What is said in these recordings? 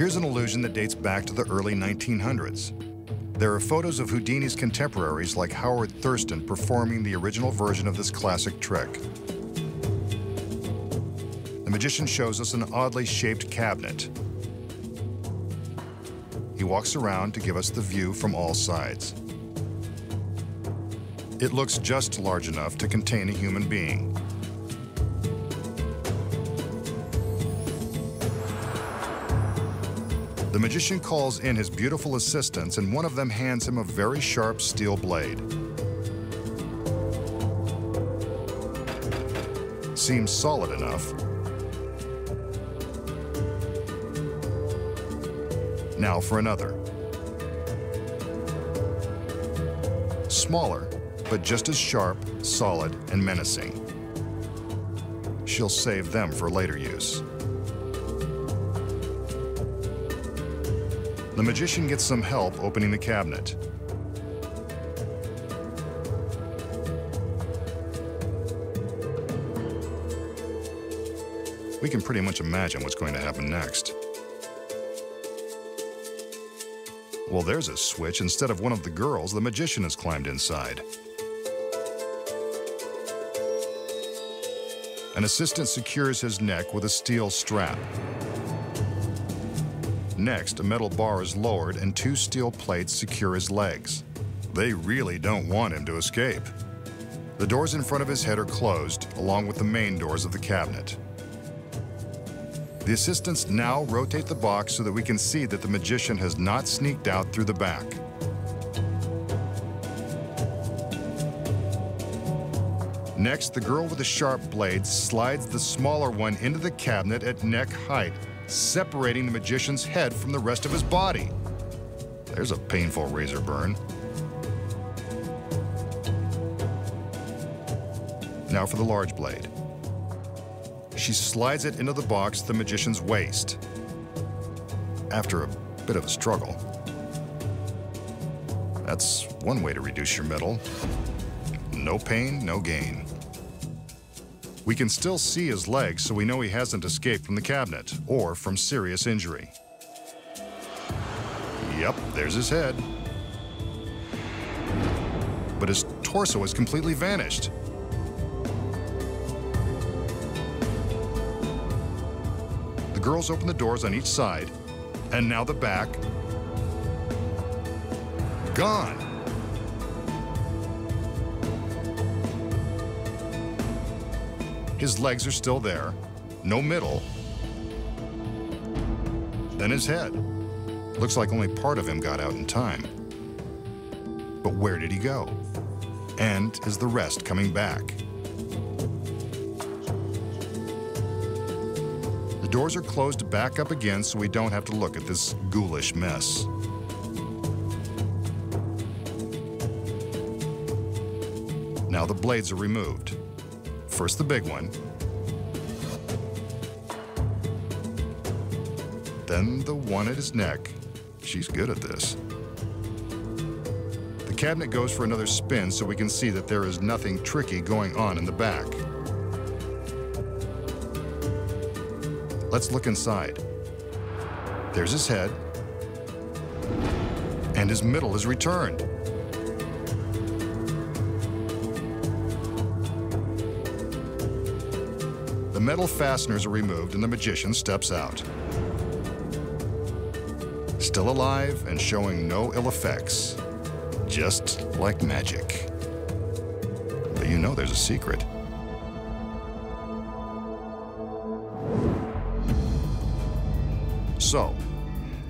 Here's an illusion that dates back to the early 1900s. There are photos of Houdini's contemporaries like Howard Thurston performing the original version of this classic trick. The magician shows us an oddly shaped cabinet. He walks around to give us the view from all sides. It looks just large enough to contain a human being. The magician calls in his beautiful assistants, and one of them hands him a very sharp steel blade. Seems solid enough. Now for another. Smaller, but just as sharp, solid, and menacing. She'll save them for later use. The magician gets some help opening the cabinet. We can pretty much imagine what's going to happen next. Well, there's a switch. Instead of one of the girls, the magician has climbed inside. An assistant secures his neck with a steel strap. Next, a metal bar is lowered and two steel plates secure his legs. They really don't want him to escape. The doors in front of his head are closed, along with the main doors of the cabinet. The assistants now rotate the box so that we can see that the magician has not sneaked out through the back. Next, the girl with the sharp blade slides the smaller one into the cabinet at neck height, separating the magician's head from the rest of his body. There's a painful razor burn. Now for the large blade. She slides it into the box the magician's waist. After a bit of a struggle. That's one way to reduce your metal. No pain, no gain. We can still see his legs, so we know he hasn't escaped from the cabinet or from serious injury. Yep, there's his head. But his torso has completely vanished. The girls open the doors on each side, and now the back. Gone. His legs are still there, no middle. Then his head. Looks like only part of him got out in time. But where did he go? And is the rest coming back? The doors are closed back up again so we don't have to look at this ghoulish mess. Now the blades are removed. First the big one. Then the one at his neck. She's good at this. The cabinet goes for another spin so we can see that there is nothing tricky going on in the back. Let's look inside. There's his head. And his middle is returned. The metal fasteners are removed and the magician steps out. Still alive and showing no ill effects. Just like magic. But you know there's a secret. So,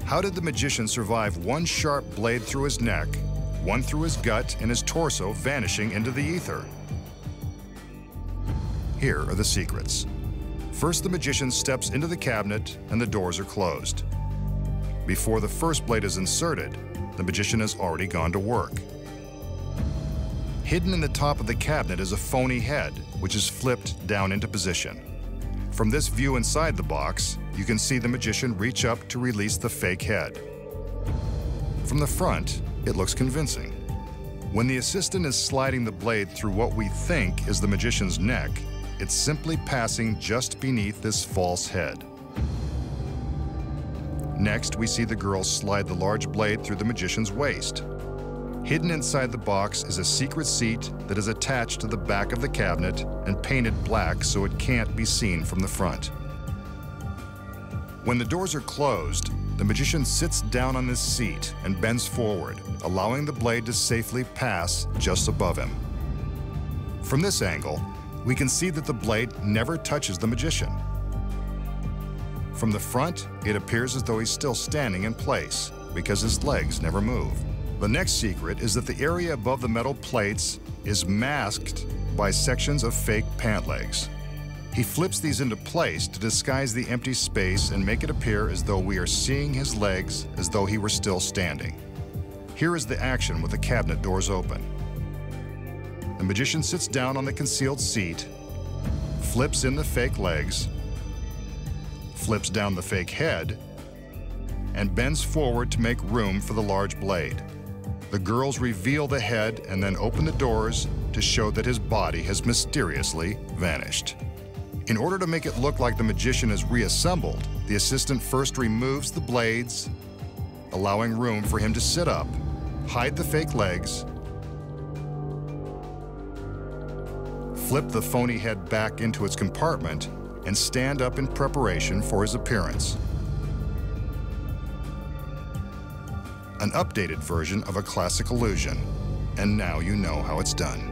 how did the magician survive one sharp blade through his neck, one through his gut, and his torso vanishing into the ether? Here are the secrets. First, the magician steps into the cabinet and the doors are closed. Before the first blade is inserted, the magician has already gone to work. Hidden in the top of the cabinet is a phony head, which is flipped down into position. From this view inside the box, you can see the magician reach up to release the fake head. From the front, it looks convincing. When the assistant is sliding the blade through what we think is the magician's neck, it's simply passing just beneath this false head. Next, we see the girl slide the large blade through the magician's waist. Hidden inside the box is a secret seat that is attached to the back of the cabinet and painted black so it can't be seen from the front. When the doors are closed, the magician sits down on this seat and bends forward, allowing the blade to safely pass just above him. From this angle, we can see that the blade never touches the magician. From the front, it appears as though he's still standing in place because his legs never move. The next secret is that the area above the metal plates is masked by sections of fake pant legs. He flips these into place to disguise the empty space and make it appear as though we are seeing his legs as though he were still standing. Here is the action with the cabinet doors open. The magician sits down on the concealed seat, flips in the fake legs, flips down the fake head, and bends forward to make room for the large blade. The girls reveal the head and then open the doors to show that his body has mysteriously vanished. In order to make it look like the magician is reassembled, the assistant first removes the blades, allowing room for him to sit up, hide the fake legs, flip the phony head back into its compartment, and stand up in preparation for his appearance. An updated version of a classic illusion, and now you know how it's done.